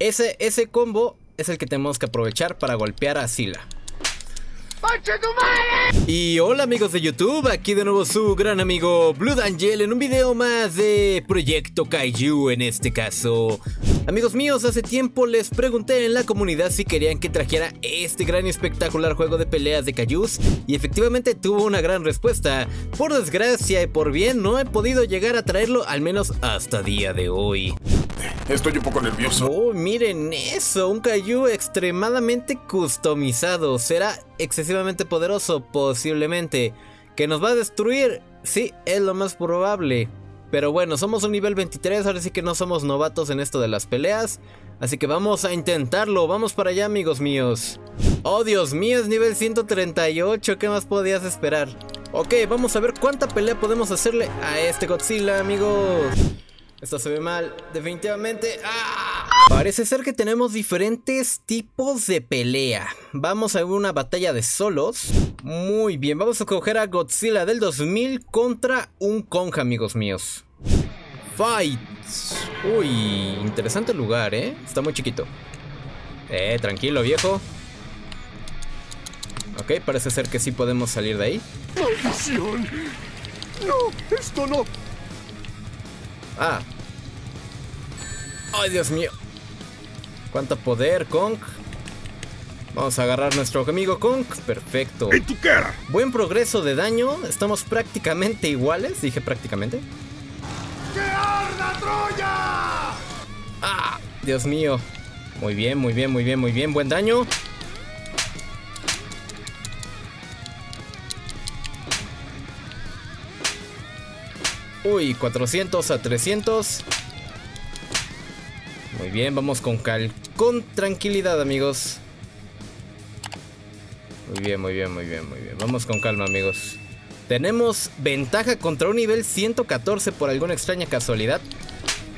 Ese, ese combo es el que tenemos que aprovechar para golpear a Sila. Y hola amigos de YouTube, aquí de nuevo su gran amigo Blood Angel en un video más de Proyecto Kaiju en este caso. Amigos míos, hace tiempo les pregunté en la comunidad si querían que trajera este gran y espectacular juego de peleas de Kaijus y efectivamente tuvo una gran respuesta. Por desgracia y por bien no he podido llegar a traerlo al menos hasta día de hoy. Estoy un poco nervioso. Oh, miren eso, un Kaiju extremadamente customizado. Será excesivamente poderoso, posiblemente. ¿Que nos va a destruir? Sí, es lo más probable. Pero bueno, somos un nivel 23, ahora sí que no somos novatos en esto de las peleas. Así que vamos a intentarlo, vamos para allá amigos míos. Oh Dios mío, es nivel 138, ¿qué más podías esperar? Ok, vamos a ver cuánta pelea podemos hacerle a este Godzilla amigos. Esto se ve mal, definitivamente. ¡Ah! Parece ser que tenemos diferentes tipos de pelea. Vamos a ver una batalla de solos. Muy bien, vamos a coger a Godzilla del 2000 contra un Kong, amigos míos. Fight. Uy, interesante lugar, ¿eh? Está muy chiquito. Eh, tranquilo, viejo. Ok, parece ser que sí podemos salir de ahí. ¡Maldición! ¡No! ¡Esto no! Ah. Ay, Dios mío. Cuánto poder, Kong. Vamos a agarrar nuestro amigo Kong. Perfecto. ¡En tu cara! Buen progreso de daño. Estamos prácticamente iguales. Dije prácticamente. ¡Que arda Troya! Ah, Dios mío. Muy bien, muy bien, muy bien, muy bien. Buen daño. Uy, 400 a 300. Muy bien, vamos con cal con tranquilidad, amigos. Muy bien, muy bien, muy bien, muy bien. Vamos con calma, amigos. Tenemos ventaja contra un nivel 114 por alguna extraña casualidad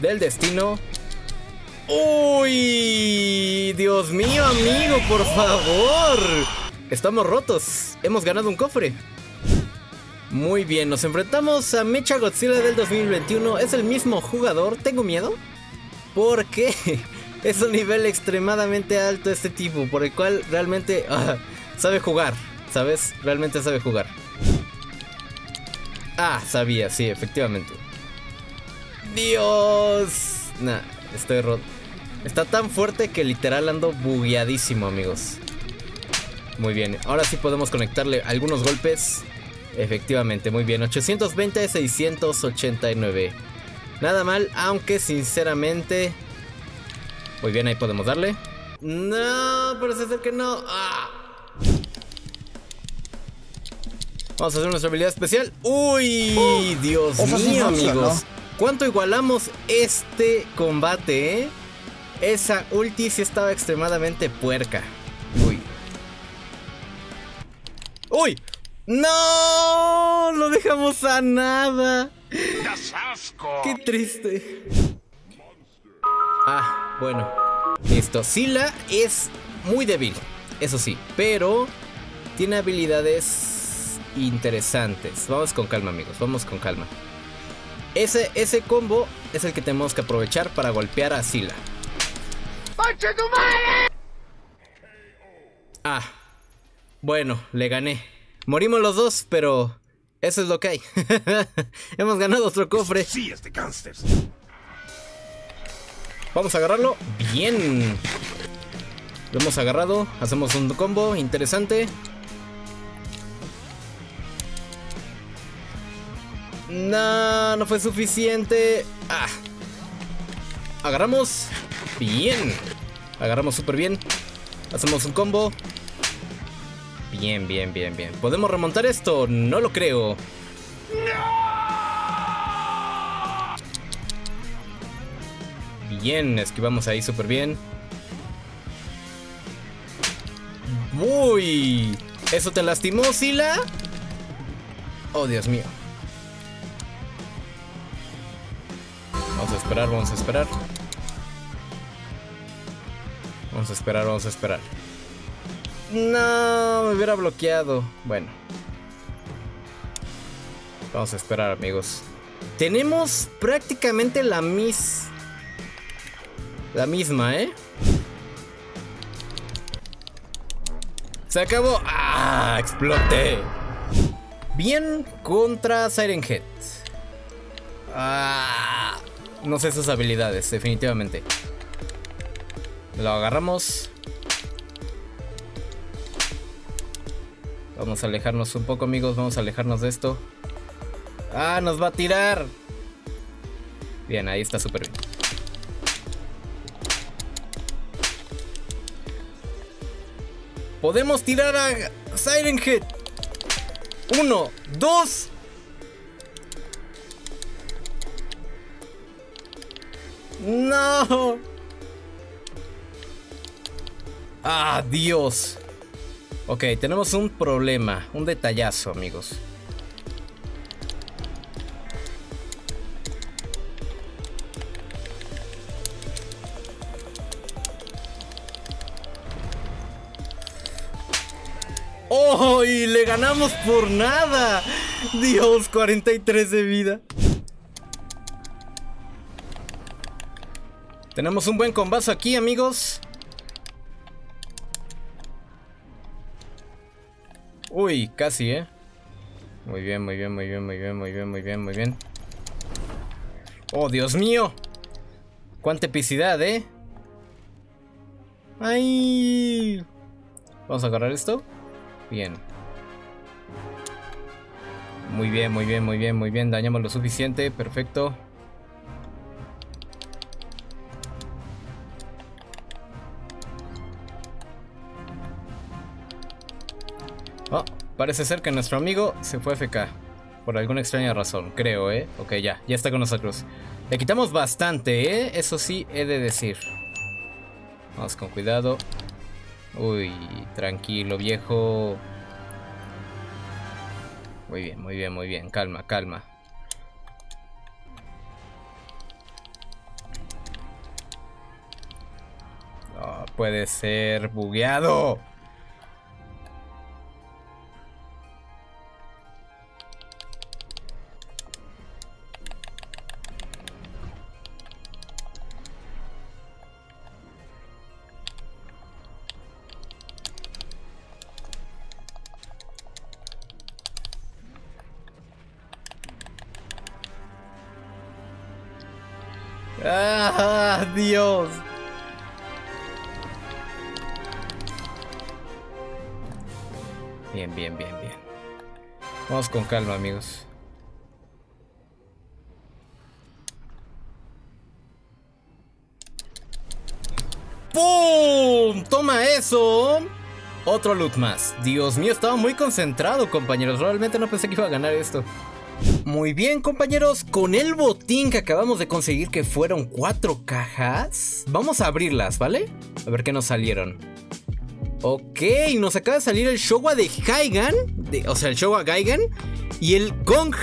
del destino. ¡Uy! Dios mío, amigo, por favor. Estamos rotos. Hemos ganado un cofre. Muy bien, nos enfrentamos a Mecha Godzilla del 2021. Es el mismo jugador. ¿Tengo miedo? Porque es un nivel extremadamente alto este tipo, por el cual realmente ah, sabe jugar, ¿sabes? Realmente sabe jugar. Ah, sabía, sí, efectivamente. Dios. Nah, estoy roto. Está tan fuerte que literal ando bugueadísimo, amigos. Muy bien, ahora sí podemos conectarle algunos golpes. Efectivamente, muy bien. 820 689. Nada mal, aunque sinceramente... Muy bien, ahí podemos darle. No, parece ser que no. Ah. Vamos a hacer nuestra habilidad especial. ¡Uy! Dios mío, no amigos. ¿Cuánto igualamos este combate, eh? Esa ulti sí estaba extremadamente puerca. Uy. ¡Uy! ¡No! Lo dejamos a nada. ¡Das asco! Qué triste. Ah, bueno. Listo. Sila es muy débil, eso sí, pero tiene habilidades interesantes. Vamos con calma, amigos. Vamos con calma. Ese, ese combo es el que tenemos que aprovechar para golpear a Sila. Ah, bueno, le gané. Morimos los dos, pero eso es lo que hay. Hemos ganado otro cofre. ¡Sí, este! Vamos a agarrarlo. Bien. Lo hemos agarrado. Hacemos un combo interesante. No, no fue suficiente. Ah. Agarramos. Bien. Agarramos súper bien. Hacemos un combo. Bien, bien, bien, bien. ¿Podemos remontar esto? No lo creo. Bien, esquivamos ahí súper bien. Uy, ¿eso te lastimó, Sila? Oh, Dios mío. Vamos a esperar, vamos a esperar. Vamos a esperar, vamos a esperar. No, me hubiera bloqueado. Bueno. Vamos a esperar, amigos. Tenemos prácticamente la mis... La misma, ¿eh? Se acabó. ¡Ah! Exploté. Bien contra Siren Head. Ah, no sé sus habilidades, definitivamente. Lo agarramos. Vamos a alejarnos un poco, amigos. Vamos a alejarnos de esto. ¡Ah! ¡Nos va a tirar! Bien, ahí está súper bien. Podemos tirar a Siren Head. Uno, dos. No. Ah, Dios. Ok, tenemos un problema, un detallazo, amigos. ¡Oh! Y le ganamos por nada. Dios, 43 de vida. Tenemos un buen combazo aquí, amigos. Uy, casi, ¿eh? Muy bien, muy bien, muy bien, muy bien, muy bien, muy bien, muy bien. ¡Oh, Dios mío! ¡Cuánta epicidad, eh! ¡Ay! Vamos a agarrar esto. Bien. Muy bien, muy bien, muy bien, muy bien. Dañamos lo suficiente. Perfecto. Parece ser que nuestro amigo se fue FK. Por alguna extraña razón, creo, ¿eh? Ok, ya, ya está con nosotros. Le quitamos bastante, ¿eh? Eso sí, he de decir. Vamos con cuidado. Uy, tranquilo, viejo. Muy bien, muy bien, muy bien. Calma, calma. Puede ser bugueado. ¡Ah, Dios! Bien, bien, bien, bien. Vamos con calma, amigos. ¡Pum! ¡Toma eso! Otro loot más. Dios mío, estaba muy concentrado, compañeros. Realmente no pensé que iba a ganar esto. Muy bien compañeros, con el botín que acabamos de conseguir que fueron cuatro cajas, vamos a abrirlas, ¿vale? A ver qué nos salieron. Ok, nos acaba de salir el Showa de Haigan, o sea, el Showa Gaigan y el Kong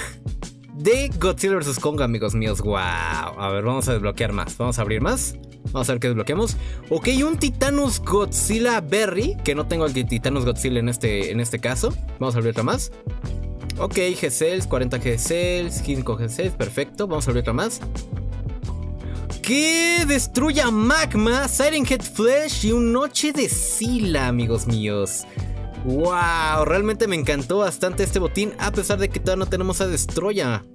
de Godzilla vs. Kong, amigos míos. Wow. A ver, vamos a desbloquear más. Vamos a abrir más. Vamos a ver qué desbloqueamos. Ok, un Titanus Godzilla Berry, que no tengo el Titanus Godzilla en este, en este caso. Vamos a abrir otra más. Ok, G-Cells, 40 G-Cells, 5 G-Cells, perfecto. Vamos a abrir otra más. Que destruya Magma, Siren Head Flesh y un Noche de Sila, amigos míos. Wow, realmente me encantó bastante este botín, a pesar de que todavía no tenemos a Destroya.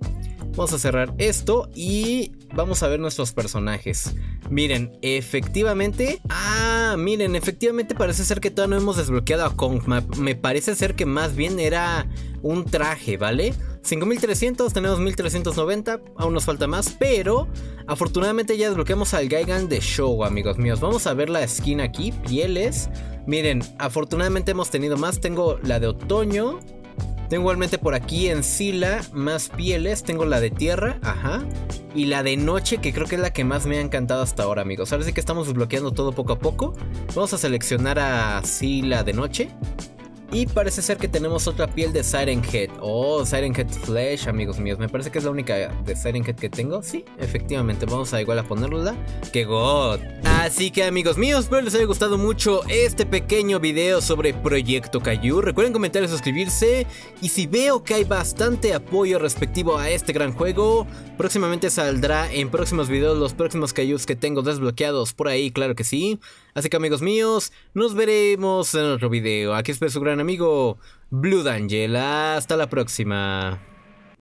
Vamos a cerrar esto y vamos a ver nuestros personajes. Miren, efectivamente... Ah, miren, efectivamente parece ser que todavía no hemos desbloqueado a Kong. Me parece ser que más bien era un traje, ¿vale? 5300, tenemos 1390, aún nos falta más, pero afortunadamente ya desbloqueamos al Gaigan de Show, amigos míos. Vamos a ver la skin aquí, pieles. Miren, afortunadamente hemos tenido más, tengo la de otoño, tengo igualmente por aquí en Sila más pieles. Tengo la de tierra, ajá. Y la de noche, que creo que es la que más me ha encantado hasta ahora, amigos. Ahora sí que estamos desbloqueando todo poco a poco. Vamos a seleccionar a Sila de noche. Y parece ser que tenemos otra piel de Siren Head. Oh, Siren Head Flesh, amigos míos. Me parece que es la única de Siren Head que tengo. Sí, efectivamente. Vamos a igual a ponerla. ¡Qué god! Así que amigos míos, espero les haya gustado mucho este pequeño video sobre Proyecto Cayu. Recuerden comentar y suscribirse. Y si veo que hay bastante apoyo respectivo a este gran juego, próximamente saldrá en próximos videos los próximos Cayus que tengo desbloqueados por ahí, claro que sí. Así que amigos míos, nos veremos en otro video. Aquí espero su gran amigo Blue Angel. Hasta la próxima.